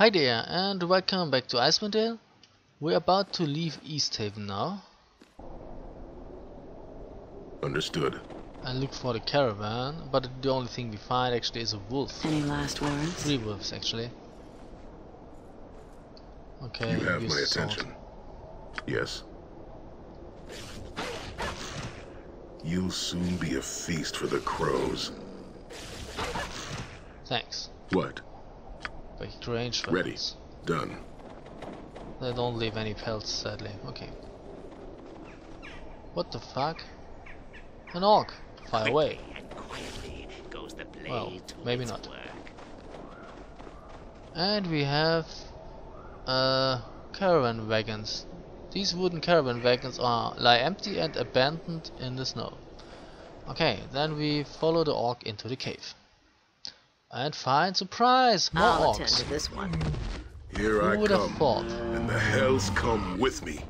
Hi there and welcome back to Icewind Dale. We're about to leave Easthaven now Understood. and look for the caravan, but the only thing we find actually is a wolf. Any last words? Three wolves actually. Okay, You have my sword. attention. Yes. You'll soon be a feast for the crows. Thanks. What? But range Ready. Done. They don't leave any pelts sadly. Okay. What the fuck? An orc! Fire away. And quietly goes the blade Well, maybe not. work. And we have uh, caravan wagons. These wooden caravan wagons are lie empty and abandoned in the snow. Okay, then we follow the orc into the cave. And find surprise! More I'll attend orcs. to this one. Here I would come. have thought? And the hells come with me.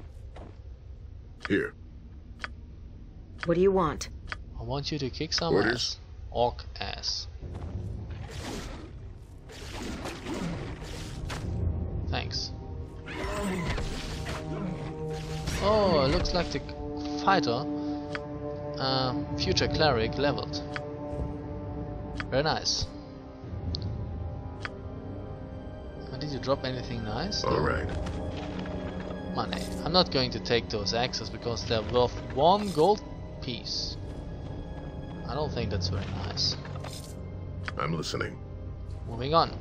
Here. What do you want? I want you to kick some Orders? ass. Orc ass. Thanks. Oh, it looks like the fighter, uh, future cleric leveled. Very nice. Did you drop anything nice? All right. Money. I'm not going to take those axes because they're worth one gold piece. I don't think that's very nice. I'm listening. Moving on.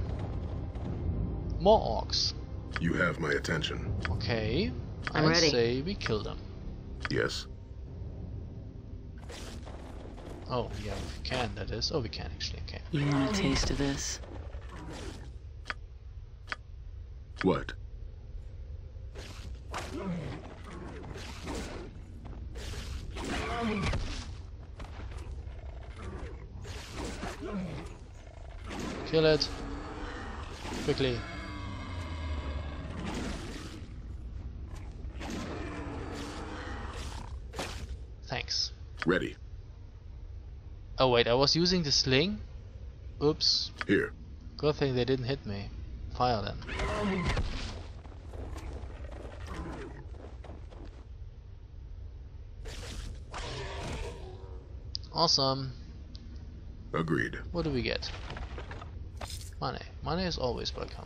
More orcs. You have my attention. Okay. I'm I ready. say we kill them. Yes. Oh, yeah, we can, that is. Oh, we can actually, okay. You want a taste of this? What? Kill it. Quickly. Thanks. Ready. Oh wait, I was using the sling? Oops. Here. Good thing they didn't hit me. Fire them. Awesome. Agreed. What do we get? Money. Money is always welcome.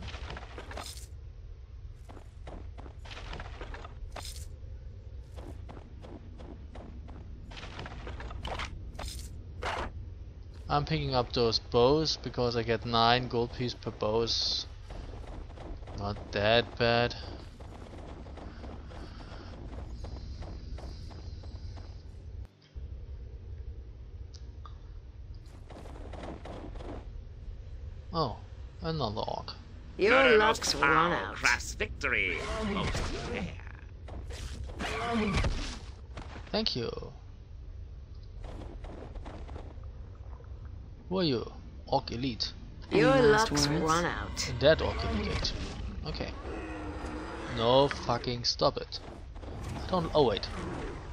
I'm picking up those bows because I get 9 gold piece per bows. Not that bad. Oh, another orc. Your luck's run out. Crass victory. Most rare. Thank you. Who are you? Orc Elite. Your luck's run out. That Orc Elite actually. Okay. No fucking stop it. I don't oh wait.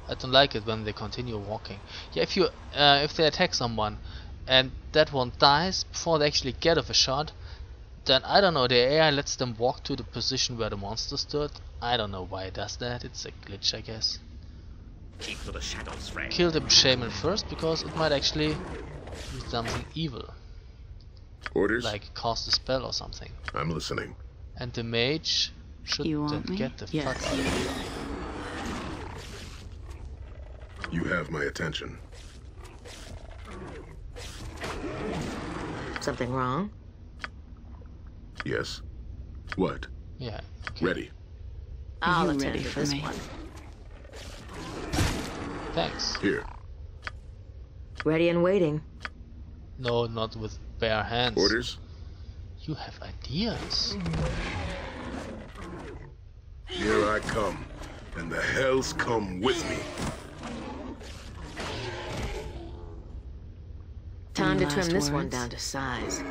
I don't like it when they continue walking. Yeah, if you uh, if they attack someone and that one dies before they actually get off a shot, then I don't know, the AI lets them walk to the position where the monster stood. I don't know why it does that, it's a glitch I guess. Keep to the shadows, friend. kill the shaman first because it might actually do something evil, Orders? like cast a spell or something. I'm listening. And the mage should You want me? get the Yes. fuck out of here. You have my attention. Something wrong? Yes. What? Yeah. Okay. Ready. I'll you attend ready to for this me? one. Thanks. Here. Ready and waiting. No, not with bare hands. Orders? You have ideas. Here I come. And the hells come with me. Time to trim last this one down to size.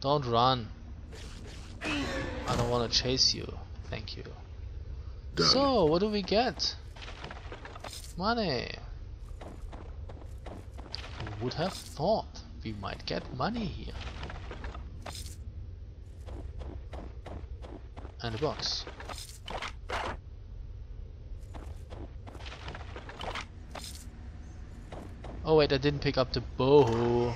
Don't run. I don't want to chase you. Thank you. Done. So, what do we get? Money. Would have thought we might get money here. And a box. Oh wait, I didn't pick up the bow.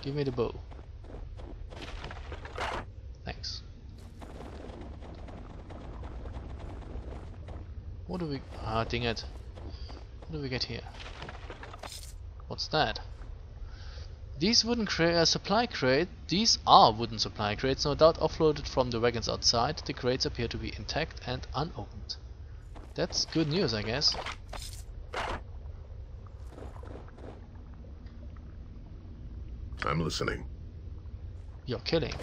Give me the bow. Thanks. What do we... Ah, dang it. What do we get here? What's that? These wooden crate, uh, supply crate, these are wooden supply crates, no doubt offloaded from the wagons outside. The crates appear to be intact and unopened. That's good news, I guess. I'm listening. You're kidding.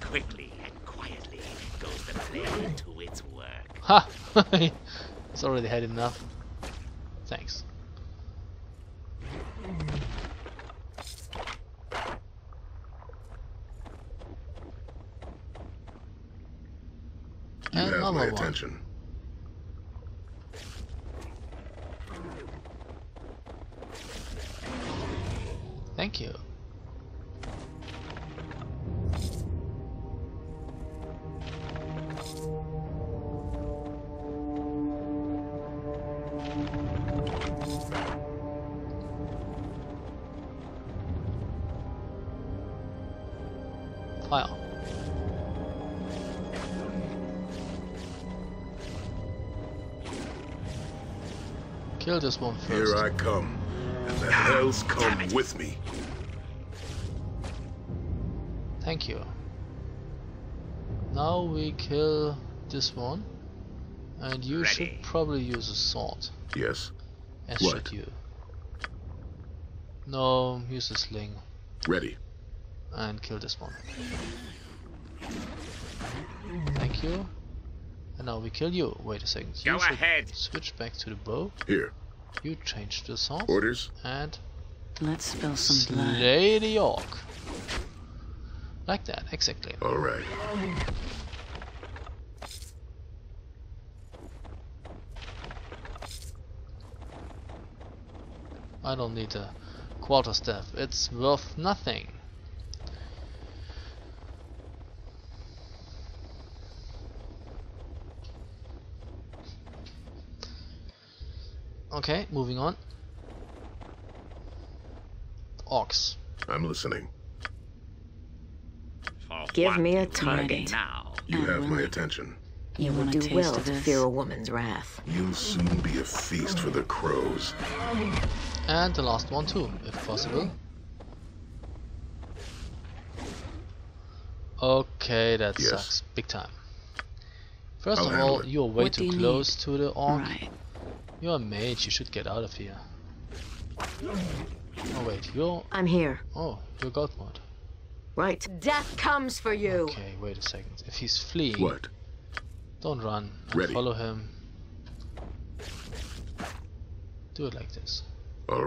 Quickly and quietly goes the blade to its work. Ha! it's already had enough. Thanks. You have my one. attention. This one first. Here I come. And the hells come it. with me. Thank you. Now we kill this one. And you Ready. should probably use a sword. Yes. As What? should you. No, use a sling. Ready. And kill this one. Thank you. And now we kill you. Wait a second. You Go ahead. switch back to the bow. Here. You change the sword. Orders? And Let's spill some blood. Lady the orc. Like that, exactly. All right. I don't need a quarter staff. It's worth nothing. Okay, moving on. Ox. I'm listening. Give me a target. Now. You have my um, attention. You would want do well to fear a woman's wrath. You'll soon be a feast for the crows. And the last one too, if possible. Okay, that Yes. sucks big time. First of all, you're way What too you close to the orc. Right. You're a mage, you should get out of here. Oh wait, you're... I'm here. Oh, you're god mode. Right. Death comes for you. Okay, wait a second. If he's fleeing, What? don't run. Ready. Follow him. Do it like this. All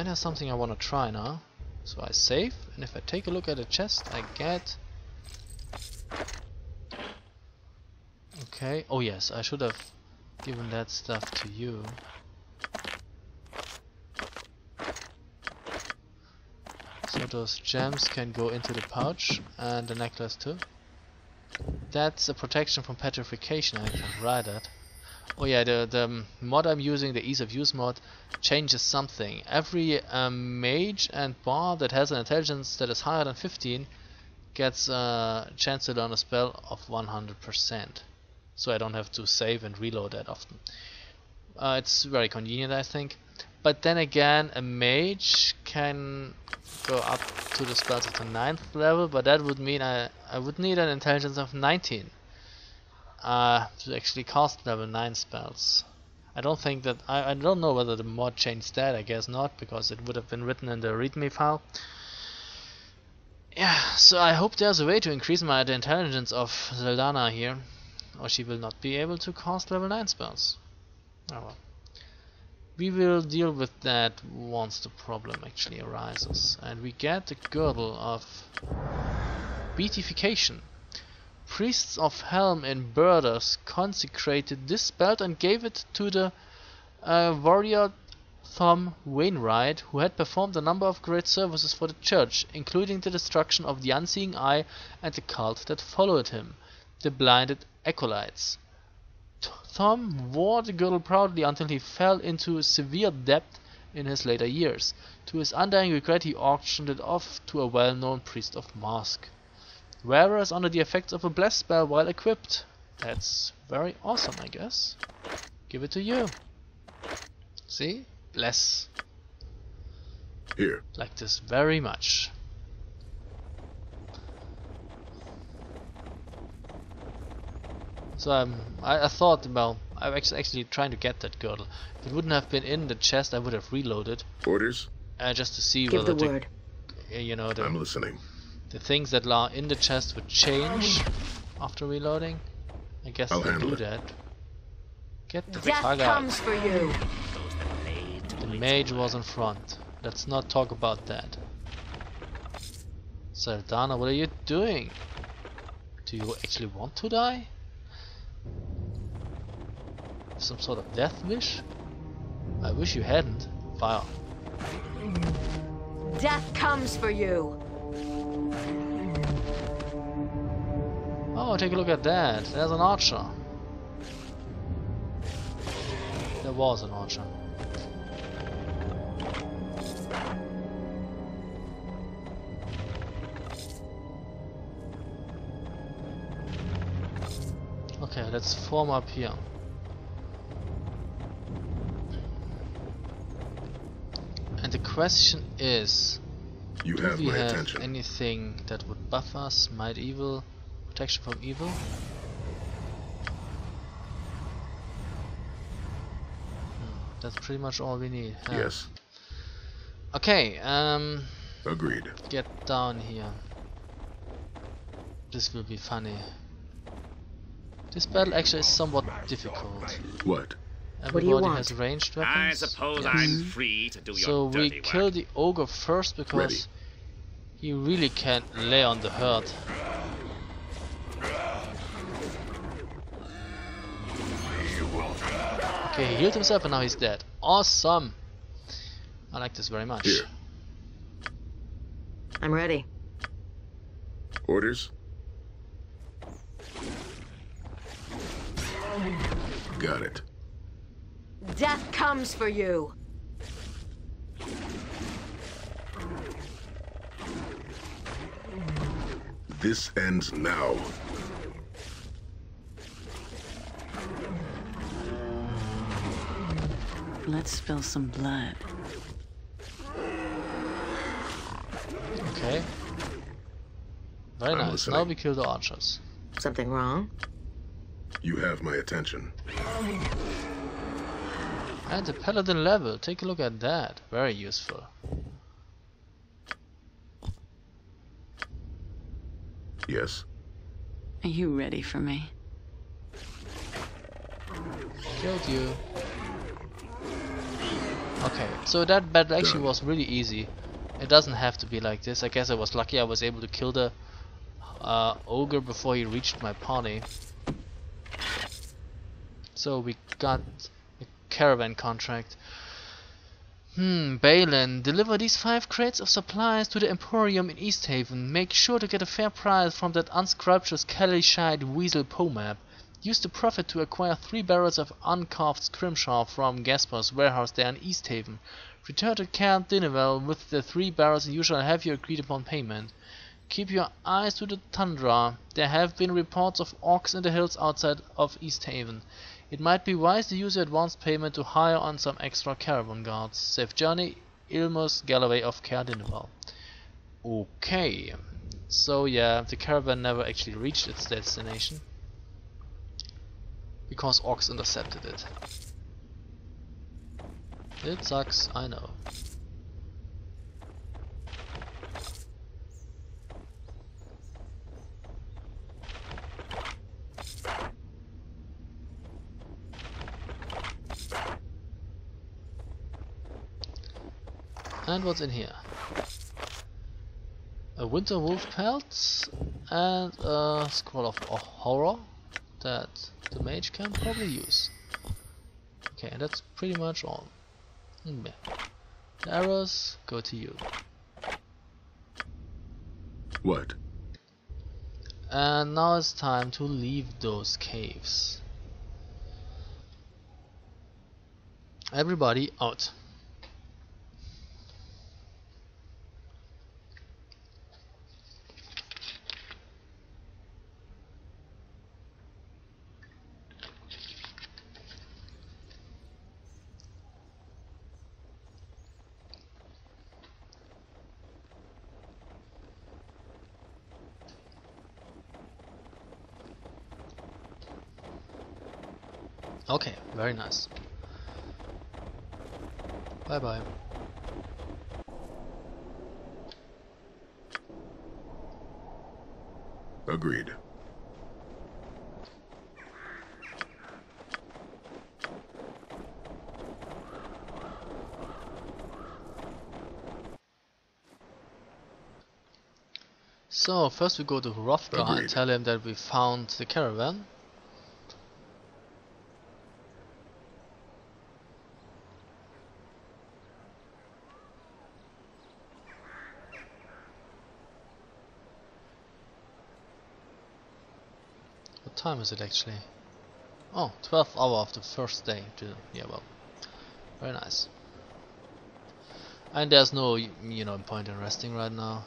And something I want to try now. So I save, and if I take a look at the chest, I get... Okay, oh yes, I should have given that stuff to you. So those gems can go into the pouch, and the necklace too. That's a protection from petrification, I can write that. Oh yeah, the, the mod I'm using, the ease of use mod, changes something. Every um, mage and bar that has an intelligence that is higher than 15 gets a chance to learn a spell of 100%. So I don't have to save and reload that often. Uh, it's very convenient, I think. But then again, a mage can go up to the spells at the 9th level, but that would mean I, I would need an intelligence of 19 uh, to actually cast level 9 spells. I don't think that I, I don't know whether the mod changed that, I guess not, because it would have been written in the readme file. Yeah, so I hope there's a way to increase my intelligence of Zeldana here, or she will not be able to cast level 9 spells. Oh well. We will deal with that once the problem actually arises. And we get the girdle of beatification. Priests of Helm in Burders consecrated this belt and gave it to the uh, warrior Thom Wainwright, who had performed a number of great services for the church, including the destruction of the Unseeing Eye and the cult that followed him, the Blinded Acolytes. Thom wore the girdle proudly until he fell into severe debt in his later years. To his undying regret he auctioned it off to a well-known priest of Mask. Wearers under the effects of a bless spell while equipped. That's very awesome, I guess. Give it to you. See? Bless. Here. Like this very much. So um, I, I thought, well, I was actually, actually trying to get that girdle. If it wouldn't have been in the chest, I would have reloaded. Orders? Uh, just to see Give whether the the, word. you know, the, I'm listening. The things that are in the chest would change after reloading. I guess I'll they do it. that. Get the Death fuck out. comes for you. The blade to The its mage was in front. Let's not talk about that. Sardana, what are you doing? Do you actually want to die? Some sort of death wish? I wish you hadn't. Fire. Death comes for you. Oh, take a look at that. There's an archer. There was an archer. Okay, let's form up here. And the question is, You do have we my have attention. anything that would buff us, might evil, protection from evil? Hmm, That's pretty much all we need. huh? Yes. Okay, um, Agreed. get down here. This will be funny. This battle actually is somewhat difficult. What? What do you Everybody want? has ranged I weapons. suppose Yes. I'm free to do So your we kill work. the ogre first because Ready. he really can't lay on the herd. Okay, he healed himself and now he's dead. Awesome! I like this very much. Here. I'm ready. Orders? Got it. Death comes for you. This ends now. Let's spill some blood. Okay. Very I'm nice. listening. Now we kill the archers. Something wrong? You have my attention. And the paladin level, take a look at that. Very useful. Yes. Are you ready for me? Killed you. Okay, so that battle actually Done. was really easy. It doesn't have to be like this. I guess I was lucky I was able to kill the uh, ogre before he reached my party. So we got a caravan contract. Hmm, Balin, deliver these five crates of supplies to the Emporium in East Haven. Make sure to get a fair price from that unscrupulous Calishite weasel Pomab. Use the profit to acquire three barrels of uncarved scrimshaw from Gaspar's warehouse there in East Haven. Return to Camp Dineval with the three barrels and you shall have your agreed upon payment. Keep your eyes to the tundra. There have been reports of orcs in the hills outside of East Haven. It might be wise to use your advance payment to hire on some extra caravan guards. Safe journey, Ilmos Galloway of Caer Okay. So yeah, the caravan never actually reached its destination. Because orcs intercepted it. It sucks, I know. And what's in here? A winter wolf pelt and a scroll of horror that the mage can probably use. Okay, and that's pretty much all. Mm, the arrows go to you. What? And now it's time to leave those caves. Everybody out. Okay, very nice. Bye bye. Agreed. So, first we go to Hrothgar and tell him that we found the caravan. Time is it actually? Oh, 12th hour of the first day. to- Yeah, well, very nice. And there's no, you know, point in resting right now.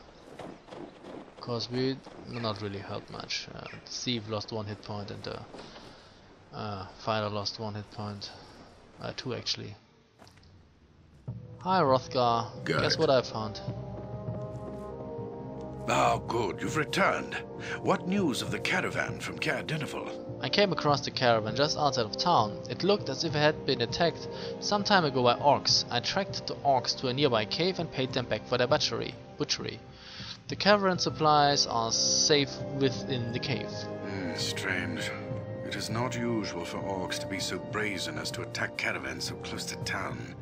Because we not really helped much. Uh, Steve lost one hit point and the uh, fighter lost one hit point. Uh, two actually. Hi Hrothgar. Got Guess it. what I found? Oh, good. You've returned. What news of the caravan from Caer Dineval? I came across the caravan just outside of town. It looked as if it had been attacked some time ago by orcs. I tracked the orcs to a nearby cave and paid them back for their butchery. butchery. The caravan supplies are safe within the cave. Hmm, strange. It is not usual for orcs to be so brazen as to attack caravans so close to town.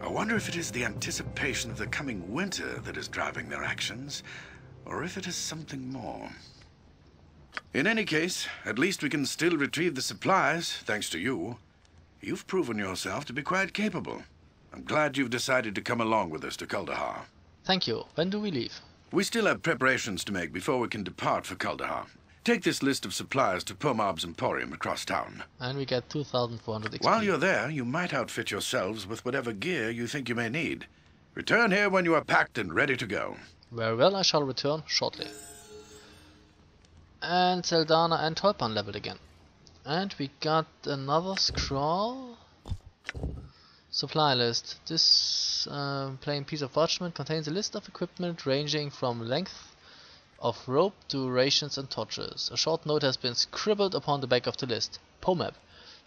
I wonder if it is the anticipation of the coming winter that is driving their actions, or if it is something more. In any case, at least we can still retrieve the supplies, thanks to you. You've proven yourself to be quite capable. I'm glad you've decided to come along with us to Kuldahar. Thank you. When do we leave? We still have preparations to make before we can depart for Kuldahar. Take this list of supplies to Pomab's Emporium across town. And we get 2400 XP. While you're there, you might outfit yourselves with whatever gear you think you may need. Return here when you are packed and ready to go. Very well, I shall return shortly. And Zeldana and Tolpan leveled again. And we got another scroll. Supply list. This uh, plain piece of parchment contains a list of equipment ranging from length of rope to rations and torches. A short note has been scribbled upon the back of the list. POMAB.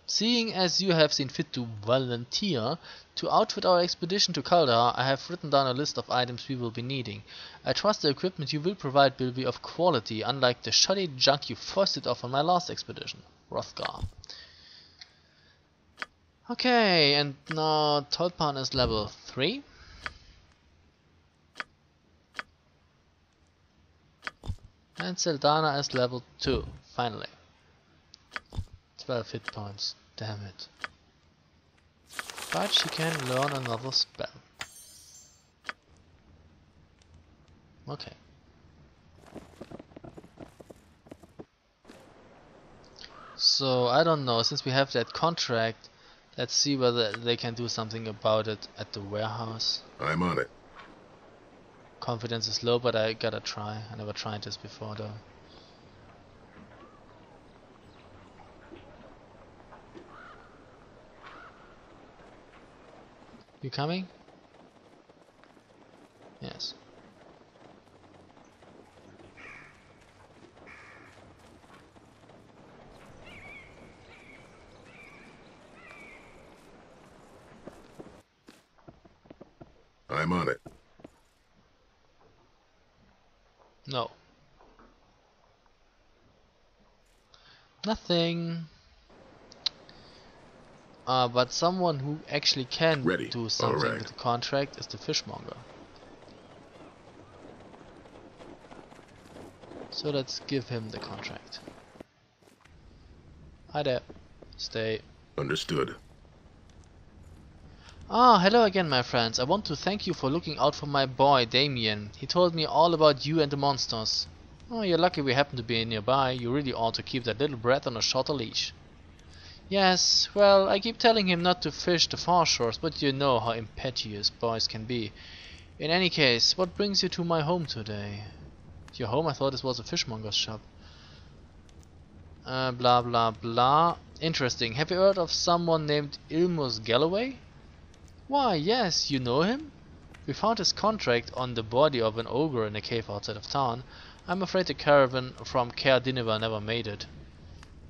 Seeing as you have seen fit to volunteer to outfit our expedition to Kuldahar, I have written down a list of items we will be needing. I trust the equipment you will provide will be of quality, unlike the shoddy junk you foisted off on my last expedition. Hrothgar. Okay, and now Tolpan is level 3. And Zeldana is level 2, finally. 12 hit points, damn it. But she can learn another spell. Okay. So, I don't know, since we have that contract, let's see whether they can do something about it at the warehouse. I'm on it. Confidence is low, but I gotta try. I never tried this before though. You coming? Yes. I'm on it. No. Nothing. Uh, but someone who actually can Ready. do something Alright. with the contract is the fishmonger. So let's give him the contract. Hi there. Stay. Understood. Ah, hello again, my friends. I want to thank you for looking out for my boy, Damien. He told me all about you and the monsters. Oh, you're lucky we happen to be nearby. You really ought to keep that little brat on a shorter leash. Yes, well, I keep telling him not to fish the far shores, but you know how impetuous boys can be. In any case, what brings you to my home today? Your home? I thought this was a fishmonger's shop. Uh, blah blah blah. Interesting. Have you heard of someone named Ilmos Galloway? Why, yes, you know him? We found his contract on the body of an ogre in a cave outside of town. I'm afraid the caravan from Dineval never made it.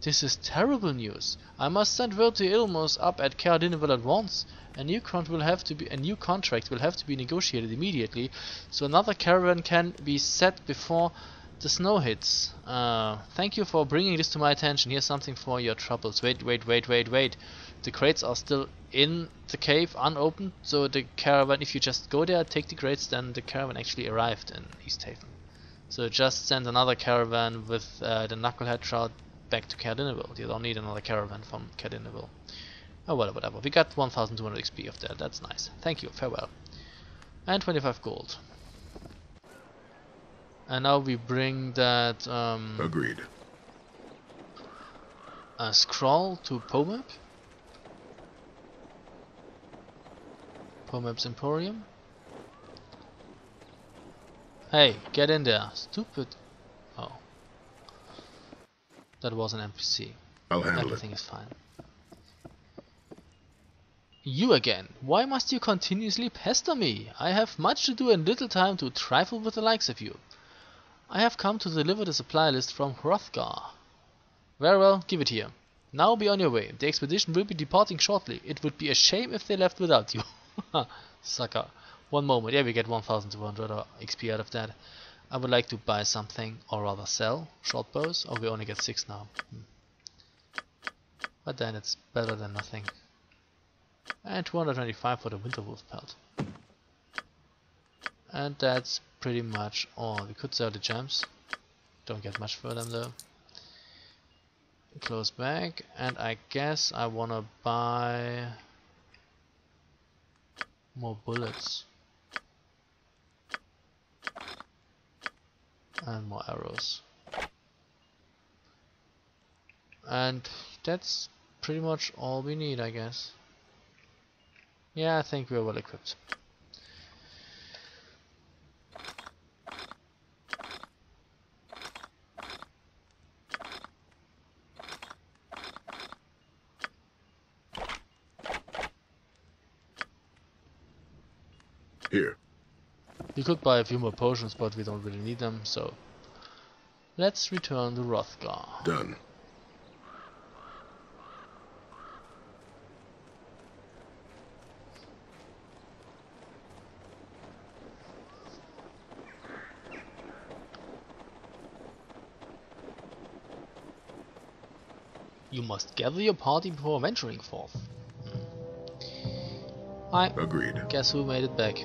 This is terrible news. I must send word to Ilmos up at Dineval at once. A new contract will have to be a new contract will have to be negotiated immediately, so another caravan can be set before the snow hits. Uh, thank you for bringing this to my attention. Here's something for your troubles. Wait, wait, wait, wait, wait. The crates are still in the cave, unopened. So the caravan, if you just go there, take the crates, then the caravan actually arrived in East Haven. So just send another caravan with uh, the knucklehead trout back to Caer Dineval. You don't need another caravan from Caer Dineval. Oh well, whatever. We got 1200 XP of that. That's nice. Thank you. Farewell. And 25 gold. And now we bring that um, Agreed. A scroll to Pomab. Pomab's Emporium. Hey, get in there, stupid. Oh. That was an NPC. I'll handle Everything it. is fine. You again. Why must you continuously pester me? I have much to do and little time to trifle with the likes of you. I have come to deliver the supply list from Hrothgar. Very well, give it here. Now be on your way. The expedition will be departing shortly. It would be a shame if they left without you. Sucker. One moment. Yeah, we get 1200 XP out of that. I would like to buy something, or rather sell, short bows. Oh, we only get 6 now. Hmm. But then it's better than nothing. And 225 for the winter wolf pelt. And that's pretty much all. We could sell the gems. Don't get much for them though. Close back, and I guess I wanna buy more bullets and more arrows. And that's pretty much all we need, I guess. Yeah, I think we're well equipped. Here. We could buy a few more potions, but we don't really need them, so let's return to Hrothgar. Done. You must gather your party before venturing forth. Hmm. I Agreed. guess who made it back.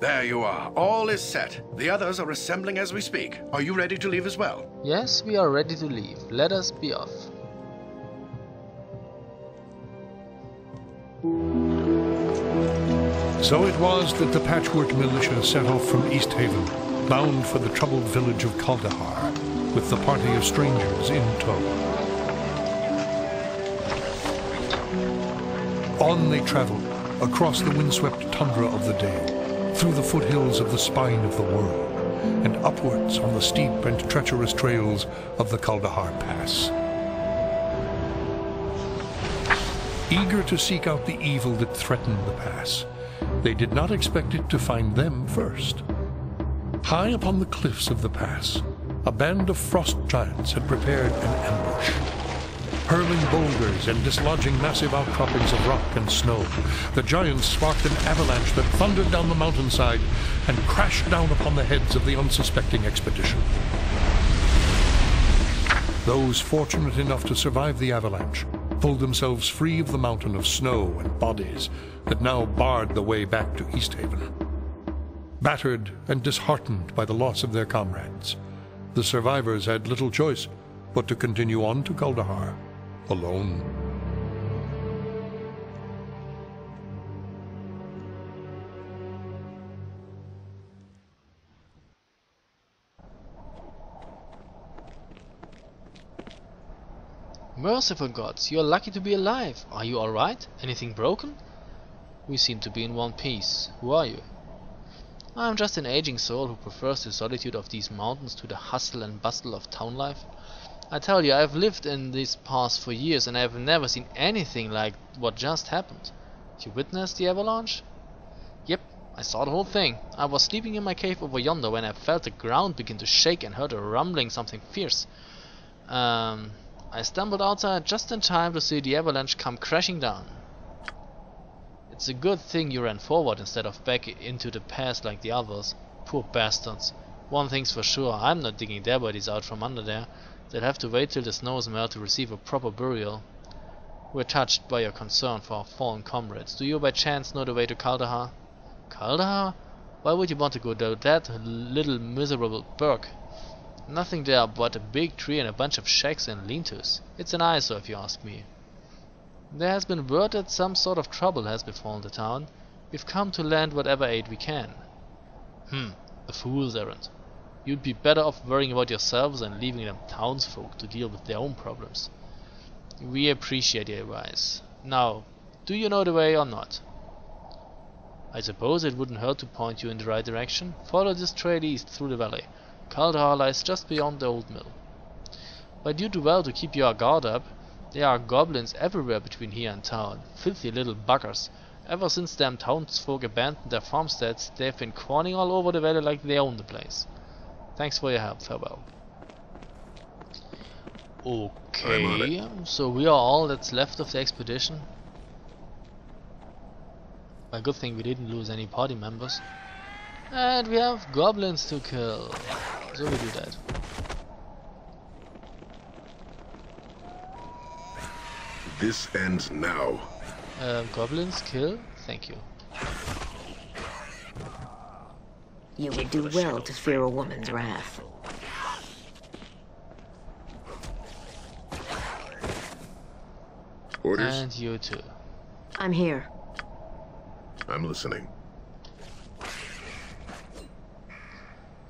There you are. All is set. The others are assembling as we speak. Are you ready to leave as well? Yes, we are ready to leave. Let us be off. So it was that the Patchwork Militia set off from East Haven, bound for the troubled village of Kuldahar, with the party of strangers in tow. On they traveled, across the windswept tundra of the day, through the foothills of the spine of the world, and upwards on the steep and treacherous trails of the Kuldahar Pass. Eager to seek out the evil that threatened the pass, they did not expect it to find them first. High upon the cliffs of the pass, a band of frost giants had prepared an ambush. Hurling boulders and dislodging massive outcroppings of rock and snow, the giants sparked an avalanche that thundered down the mountainside and crashed down upon the heads of the unsuspecting expedition. Those fortunate enough to survive the avalanche pulled themselves free of the mountain of snow and bodies that now barred the way back to Easthaven. Battered and disheartened by the loss of their comrades, the survivors had little choice but to continue on to Kuldahar, alone. Merciful gods, you are lucky to be alive. Are you alright? Anything broken? We seem to be in one piece. Who are you? I am just an aging soul who prefers the solitude of these mountains to the hustle and bustle of town life. I tell you, I have lived in this pass for years and I have never seen anything like what just happened. You witnessed the avalanche? Yep, I saw the whole thing. I was sleeping in my cave over yonder when I felt the ground begin to shake and heard a rumbling something fierce. Um, I stumbled outside just in time to see the avalanche come crashing down. It's a good thing you ran forward instead of back into the pass like the others. Poor bastards. One thing's for sure, I'm not digging their bodies out from under there. They'll have to wait till the snows melt to receive a proper burial. We're touched by your concern for our fallen comrades. Do you by chance know the way to Kuldahar? Kuldahar? Why would you want to go to that little miserable burg? Nothing there but a big tree and a bunch of shacks and lean-tos. It's an eyesore if you ask me. There has been word that some sort of trouble has befallen the town. We've come to lend whatever aid we can. Hmm, a fool's errand. You'd be better off worrying about yourselves and leaving them townsfolk to deal with their own problems. We appreciate your advice. Now, do you know the way or not? I suppose it wouldn't hurt to point you in the right direction. Follow this trail east through the valley. Kuldahar lies just beyond the old mill. But you do well to keep your guard up. There are goblins everywhere between here and town. Filthy little buggers. Ever since them townsfolk abandoned their farmsteads, they've been crawling all over the valley like they own the place. Thanks for your help, farewell. Okay, so we are all that's left of the expedition. A good thing we didn't lose any party members. And we have goblins to kill. So we do that. This ends now. Uh, goblins kill? Thank you. You would do well to fear a woman's wrath. Orders? And you too. I'm here. I'm listening.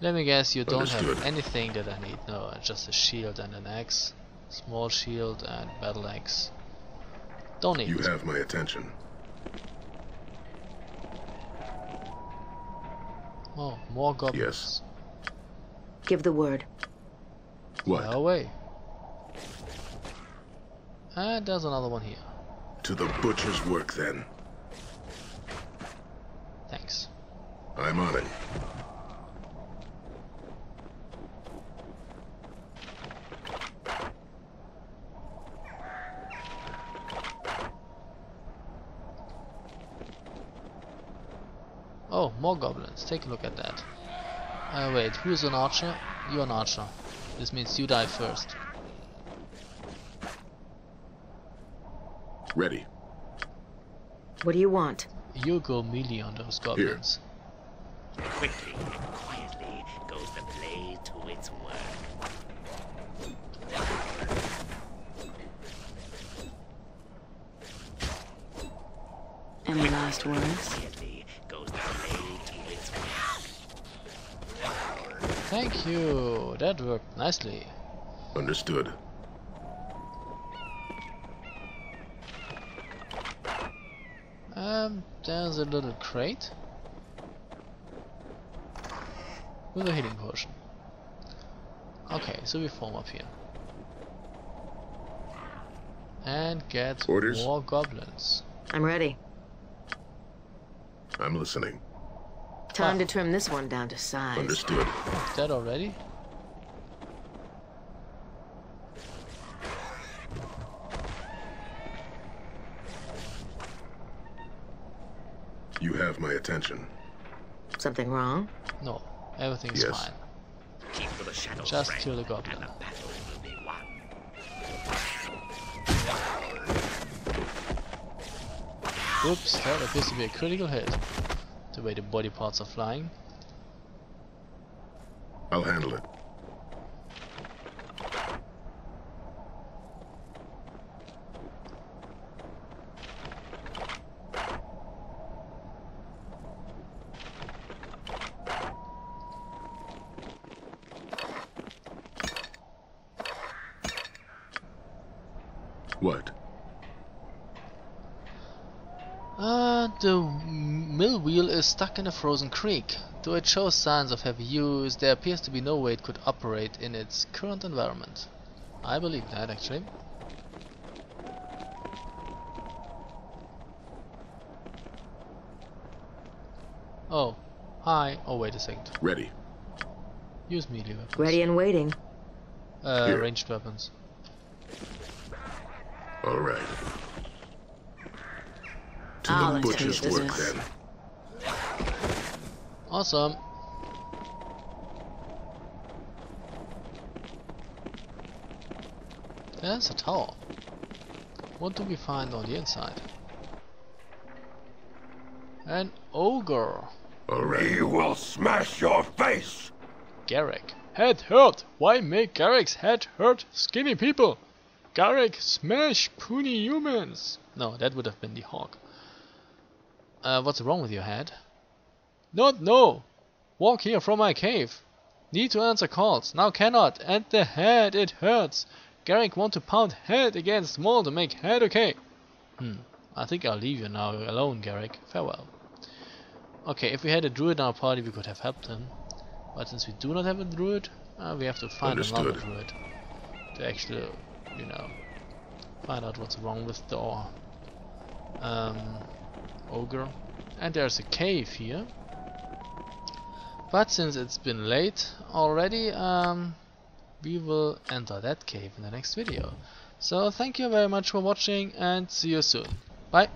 Let me guess, you don't Understood. have anything that I need. No, just a shield and an axe. Small shield and battle axe. Don't need You have my attention. Oh, more goblins. Give the word. What? Fire away. And there's another one here. To the butcher's work then. Thanks. I'm on it. Oh, more goblins. Let's take a look at that. Uh, wait, who's an archer? You're an archer. This means you die first. Ready. What do you want? You go melee on those goblins. Quickly and quietly goes the blade to its work. Any last words? Quietly goes the blade to its work. Thank you. That worked nicely. Understood. Um, there's a little crate with a healing potion. Okay, so we form up here and get Orders? more goblins. I'm ready. I'm listening. Time to trim this one down to size. Understood. Dead already? You have my attention. Something wrong? No, everything's Yes. fine. Keep to the shadows, Just kill the goblin. battle will be won. Oops, that appears to be a critical hit. The way the body parts are flying. I'll handle it. What? Uh, the mill wheel is stuck in a frozen creek. Though it shows signs of heavy use, there appears to be no way it could operate in its current environment. I believe that actually. Oh, hi. Oh, wait a second. Ready. Use melee weapons. Ready and waiting. Uh, Here. ranged weapons. All right. To I'll the butcher's work this. then. Awesome. There's a tower. What do we find on the inside? An ogre. He will smash your face! Garrick. Head hurt. Why make Garrick's head hurt skinny people? Garrick smash puny humans. No, that would have been the hawk. Uh, what's wrong with your head? Not no. Walk here from my cave. Need to answer calls. Now cannot. And the head, it hurts. Garrick want to pound head against wall to make head okay. Hmm. I think I'll leave you now alone, Garrick. Farewell. Okay, if we had a druid in our party, we could have helped him. But since we do not have a druid, uh, we have to find another druid to actually, you know, find out what's wrong with the um, ogre. And there's a cave here. But since it's been late already, um, we will enter that cave in the next video. So thank you very much for watching and see you soon. Bye.